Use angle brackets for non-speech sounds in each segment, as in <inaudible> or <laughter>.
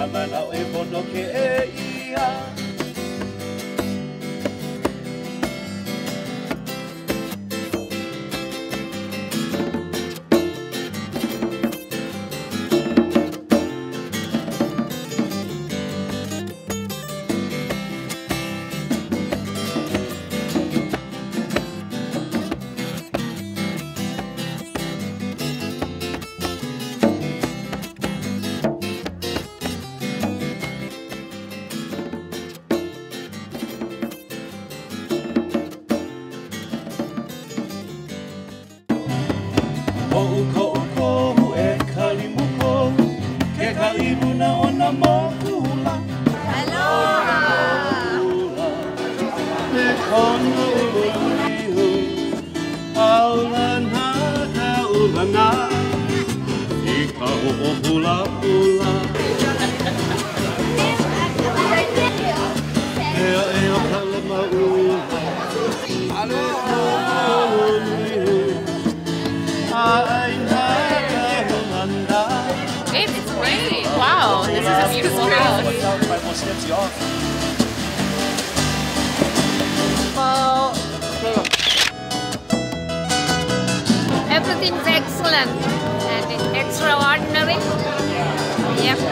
Mamana e pono ke e ia hulanda Babe, it's. Wow, this is. Everything's excellent and it's extraordinary.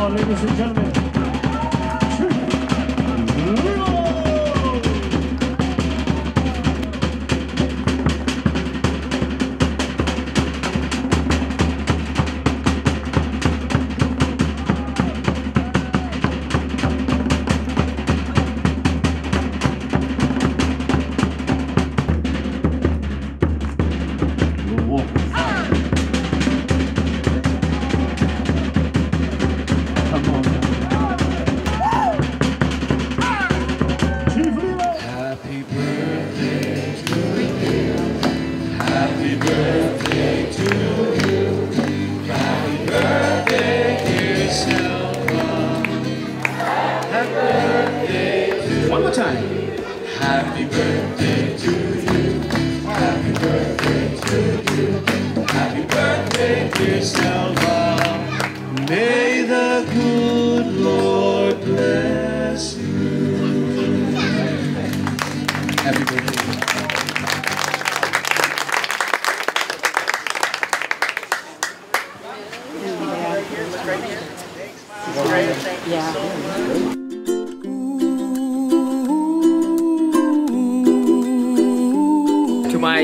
on, ladies and gentlemen. Happy birthday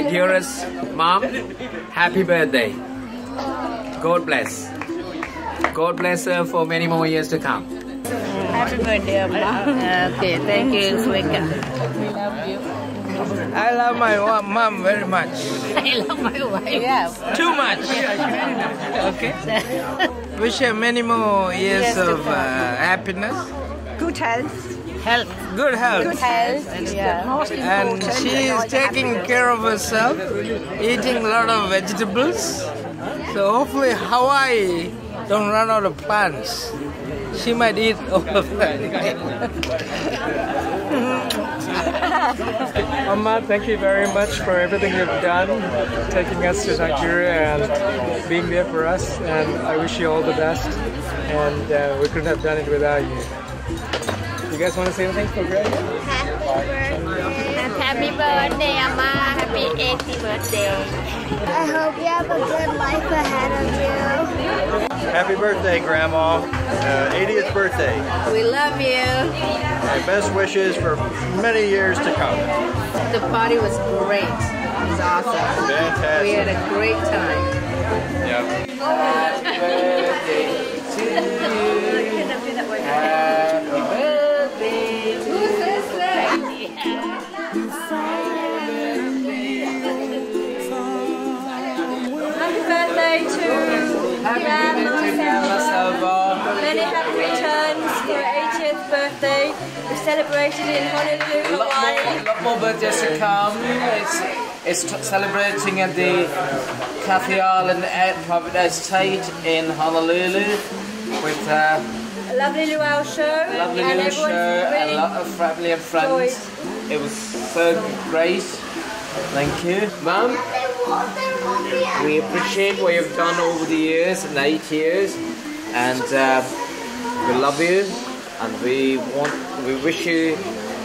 my dearest mom, happy birthday. God bless. God bless her for many more years to come. Happy birthday, Amma. Okay, thank you, Sweka. We love you. I love my mom very much. <laughs> I love my wife. Yeah. Too much. Okay. Wish her many more years Yes, of uh, happiness, Good health. Health. good health. Good health. Yeah. And she is taking care of herself, eating a lot of vegetables. So hopefully Hawaii don't run out of plants. She might eat all of that. <laughs> Amma, thank you very much for everything you've done, taking us to Nigeria and being there for us. And I wish you all the best. And uh, we couldn't have done it without you. You guys want to say anything for Greg? Happy birthday, Amma. Happy 80th birthday. I hope you have a good life ahead of you. Happy birthday, Grandma. Uh, 80th birthday. We love you. And best wishes for many years to come. The party was great. It was awesome. Fantastic. We had a great time. Yep. Happy <laughs> birthday. We celebrated in Honolulu, A lot more, Hawaii. a lot more birthdays to come. It's it's t- celebrating at the Cathay Island at Private Estate in Honolulu with uh, A lovely luau show. a lovely and little everyone show, really a lot of family and friends. It was so great. Thank you, Mum. We appreciate what you've done over the years, and eight years, and uh, we love you, and we want, we wish you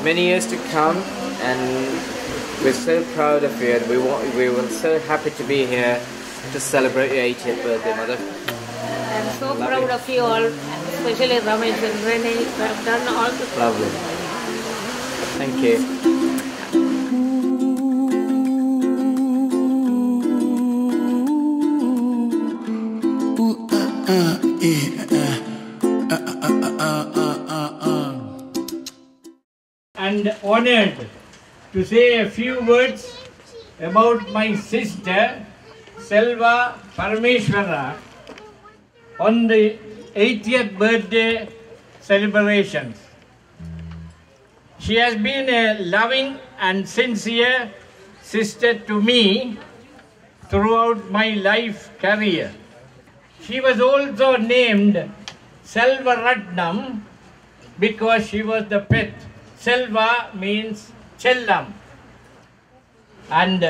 many years to come, and we're so proud of you, and we want, we were so happy to be here to celebrate your 80th birthday, Mother. I'm so proud of you all, especially Ramesh and Renee, who have done all the Lovely. Thank you. And honored to say a few words about my sister Selva Parameshwaran on the 80th birthday celebrations. She has been a loving and sincere sister to me throughout my life career. She was also named Selva Ratnam because she was the pet. Selva means Chellam. And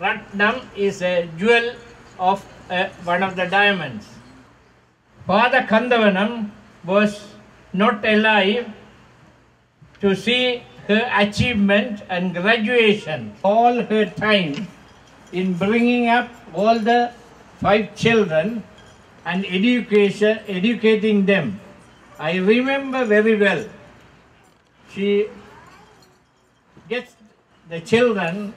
Ratnam is a jewel of uh, one of the diamonds. Father Kandavanam was not alive to see her achievement and graduation. All her time in bringing up all the five children and education, educating them. I remember very well. She gets the children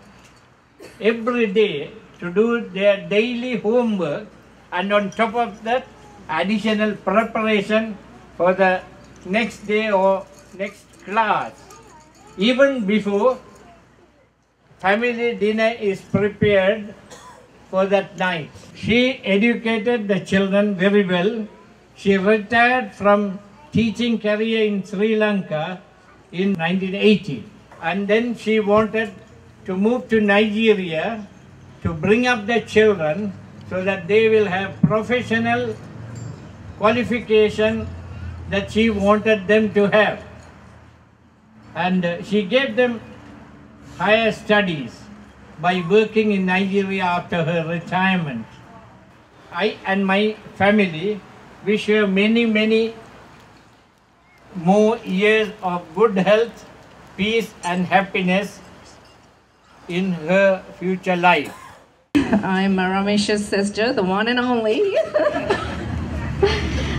every day to do their daily homework and on top of that additional preparation for the next day or next class. Even before family dinner is prepared for that night. She educated the children very well. She retired from teaching career in Sri Lanka in 1980 and then she wanted to move to Nigeria to bring up the children so that they will have professional qualification that she wanted them to have and uh, she gave them higher studies by working in Nigeria after her retirement. I and my family wish her many, many more years of good health, peace, and happiness in her future life. I'm Ramesh's sister, the one and only. <laughs>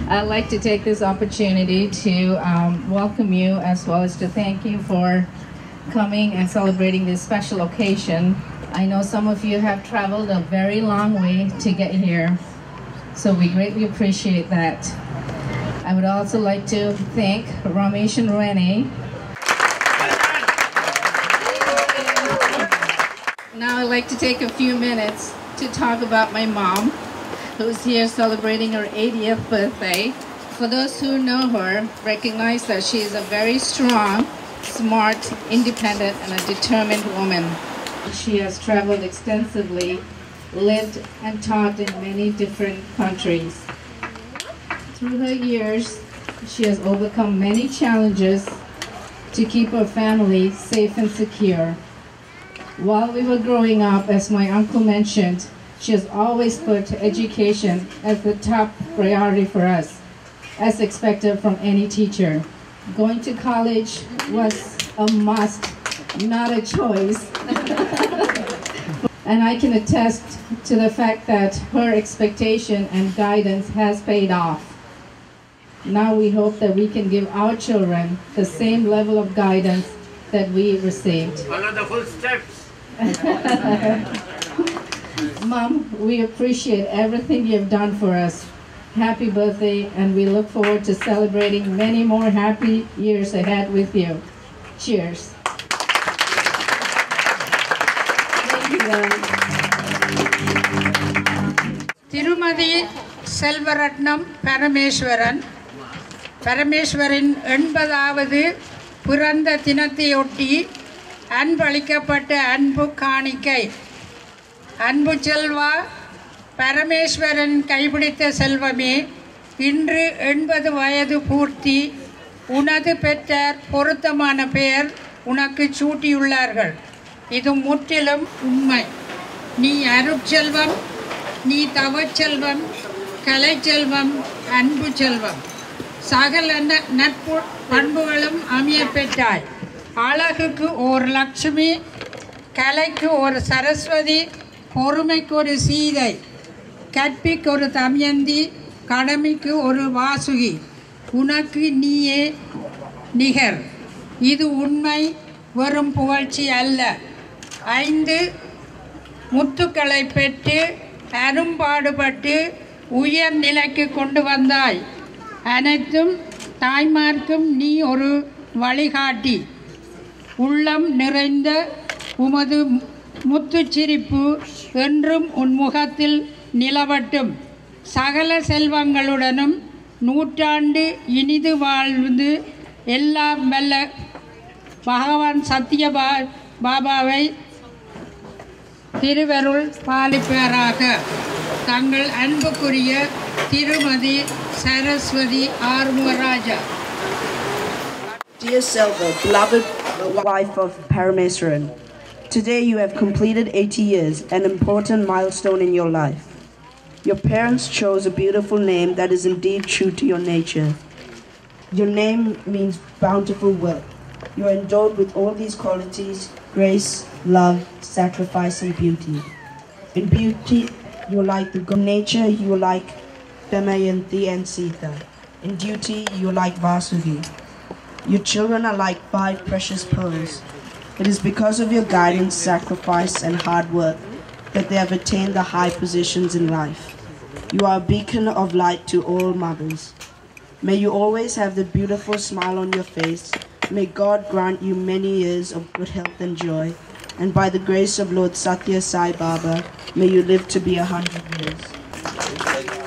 I'd like to take this opportunity to um, welcome you as well as to thank you for coming and celebrating this special occasion. I know some of you have traveled a very long way to get here, so we greatly appreciate that. I would also like to thank Ramesh and Renee. Now I'd like to take a few minutes to talk about my mom, who's here celebrating her 80th birthday. For those who know her, recognize that she is a very strong, smart, independent, and a determined woman. She has traveled extensively, lived and taught in many different countries. Through her years, she has overcome many challenges to keep her family safe and secure. While we were growing up, as my uncle mentioned, she has always put education as the top priority for us, as expected from any teacher. Going to college was a must, not a choice. <laughs> and I can attest to the fact that her expectation and guidance has paid off. Now we hope that we can give our children the same level of guidance that we received. Follow the full. <laughs> Mom, we appreciate everything you've done for us. Happy birthday, and we look forward to celebrating many more happy years ahead with you. Cheers. Tirumadi Selvaratnam Parameshwaran. பரமேஸ்வரின் எண்பதாவது பிறந்த தினத்தையொட்டி அன்பளிக்கப்பட்ட அன்பு காணிக்கை. அன்பு செல்வா பரமேஸ்வரன் கைப்பிடித்த செல்வமே இன்று எண்பது வயது பூர்த்தி உனது பெற்றார் பொருத்தமான பெயர் உனக்கு சூட்டியுள்ளார்கள். இது முற்றிலும் உண்மை. நீ அருட்செல்வம் நீ தவச்செல்வம் கலைச்செல்வம் அன்பு செல்வம். சகல ந- நட்பு பண்புகளும் அமைய பெற்றாய் அழகுக்கு ஒரு லட்சுமி கலைக்கு ஒரு சரஸ்வதி பொறுமைக்கு ஒரு சீதை கற்பிக்கு ஒரு தமயந்தி கடமைக்கு ஒரு வாசுகி. உனக்கு நீயே நிகர். இது உண்மை வெறும் புகழ்ச்சி அல்ல. ஐந்து முத்துக்களை பெற்று அரும்பாடுபட்டு உயர் நிலைக்கு கொண்டு வந்தாய். அனைத்தும் தாய்மார்க்கும் நீ ஒரு வழிகாட்டி. உள்ளம் நிறைந்த உமது முத்துச்சிரிப்பு என்றும் உன் முகத்தில் நிலவட்டும். சகல செல்வங்களுடனும் நூற்றாண்டு இனிது வாழ்ந்து எல்லாம் மெல்ல பகவான் சத்யபா பாபாவை திருவருள் பாலிப்பாராக தங்கள் அன்புக்குரிய திருமதி Saraswati ஆர்முகராஜா Dear Selva, beloved wife of Parameswaran, today you have completed 80 years, an important milestone in your life. Your parents chose a beautiful name that is indeed true to your nature. Your name means bountiful wealth. You are endowed with all these qualities grace, love, sacrifice, and beauty. In beauty, you like the god nature, you like Damayanti and Sita. In duty, you like Vasugi. Your children are like five precious pearls. It is because of your guidance, sacrifice, and hard work that they have attained the high positions in life. You are a beacon of light to all mothers. May you always have the beautiful smile on your face. May God grant you many years of good health and joy. And by the grace of Lord Satya Sai Baba, may you live to be a hundred years.